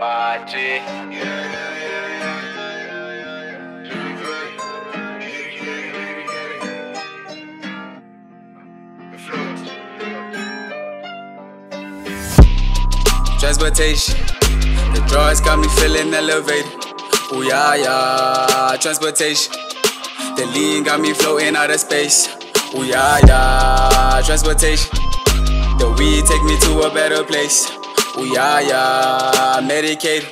FG. Transportation. The drugs got me feeling elevated. Ooh, yeah, yeah. Transportation. The lean got me floating out of space. Ooh, yeah, yeah. Transportation. The weed take me to a better place. Ooh, yeah, yeah. Medicated.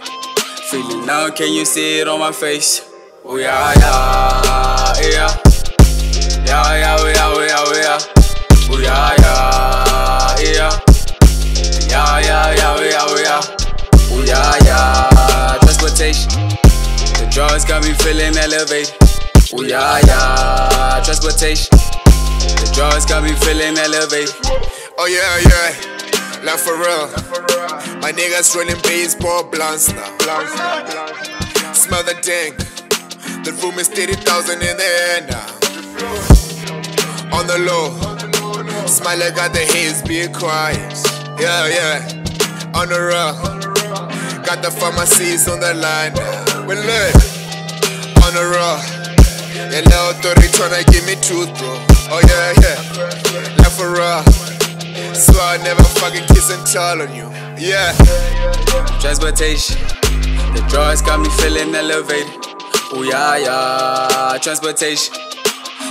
Feeling numb, can you see it on my face? Ooh, yeah, yeah. Yeah. Yeah, yeah, yeah, yeah, yeah, yeah. Ooh, yeah, yeah. Yeah. Yeah, yeah, yeah, yeah, yeah. Ooh, yeah, yeah. Transportation. The drugs got me feeling elevated. Ooh, yeah, yeah. Transportation. The drugs got me feeling elevated. Oh yeah, yeah, like for real. My niggas rolling baseball blunts now. Smell the dank. The room is 30,000 in the air now. On the low, smile like got the haze, be quiet. Yeah, yeah, on the road. Got the pharmacies on the line now. We look on the road. Yeah, little Tori tryna give me truth, bro. Oh yeah, yeah, like for real. So I never fucking kiss and tell on you. Yeah. Transportation. The drugs got me feeling elevated. Ooh, yeah, yeah. Transportation.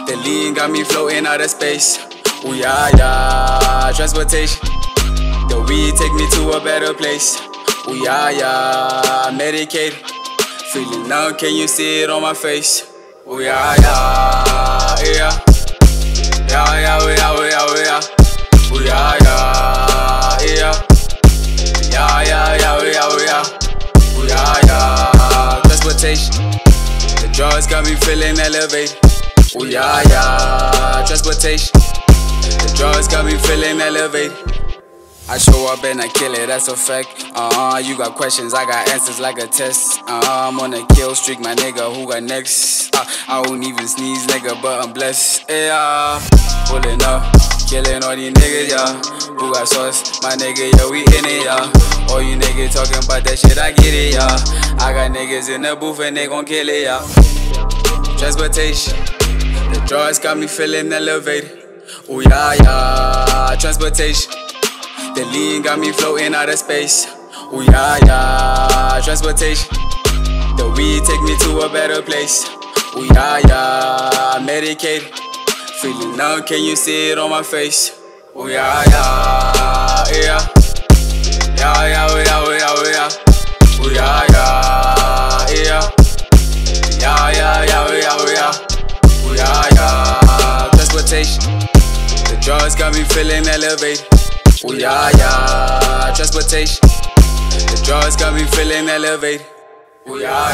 The lean got me floating out of space. Ooh, yeah, yeah. Transportation. The weed take me to a better place. Ooh, yeah, yeah. Medicated. Feeling numb, can you see it on my face? Ooh, yeah. Yeah. Yeah, yeah, yeah, yeah, yeah. Drugs got me feeling elevated. Ooh, yeah, yeah. Transportation. The drugs got me feeling elevated. I show up and I kill it, that's a fact. Uh uh, you got questions, I got answers like a test. Uh uh, I'm on a kill streak, my nigga, who got next? Uh, I won't even sneeze, nigga, but I'm blessed. Yeah, pulling up, killing all these niggas, yeah. Who got sauce? My nigga, yeah, we in it, yeah. All you niggas talking about that shit, I get it, yeah. I got niggas in the booth and they gon' kill it, yeah. Transportation, the drugs got me feeling elevated. Ooh, yeah, yeah. Transportation. The lean got me floating out of space. Ooh, yeah, yeah. Transportation. The weed take me to a better place. Ooh, yeah, yeah. Medicated. Feeling numb, can you see it on my face? Ooh, yeah, yeah. Yeah. Yeah, yeah, yeah, yeah, yeah. Ooh, yeah, yeah. Drugs got me feeling elevated. Ooh, yeah, yeah. Transportation. The drugs got me feeling elevated. Ooh, yeah,